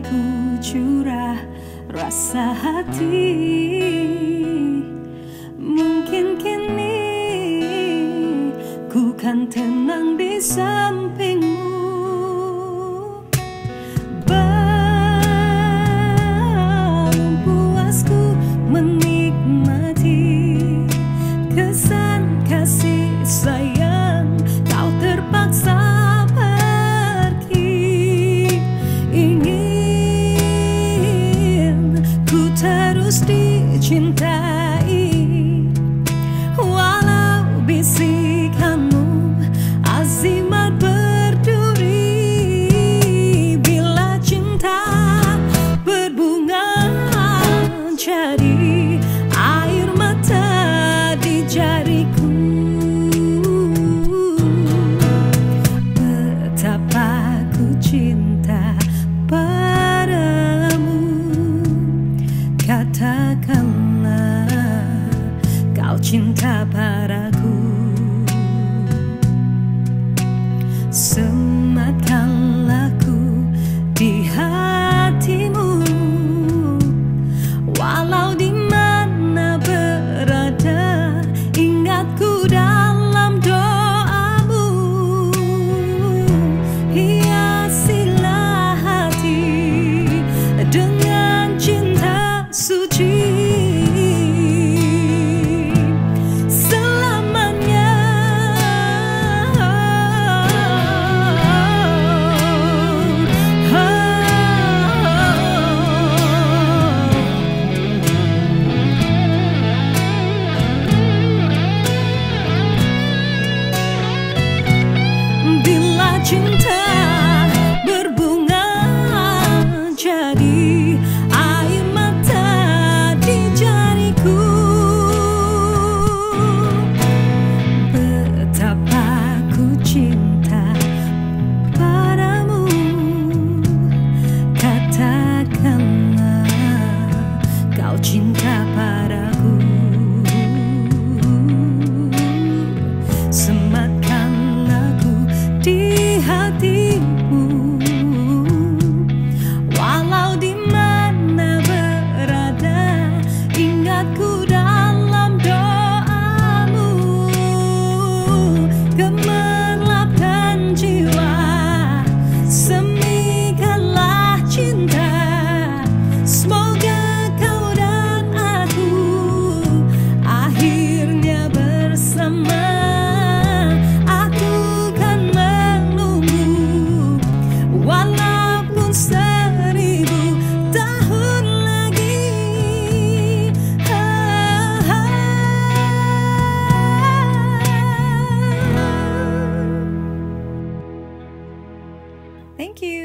ku curah rasa hati dicintai Walau bisikanmu azimat berduri. Bila cinta berbunga jadi air mata di jariku. Betapa ku cinta in taipei hati Thank you.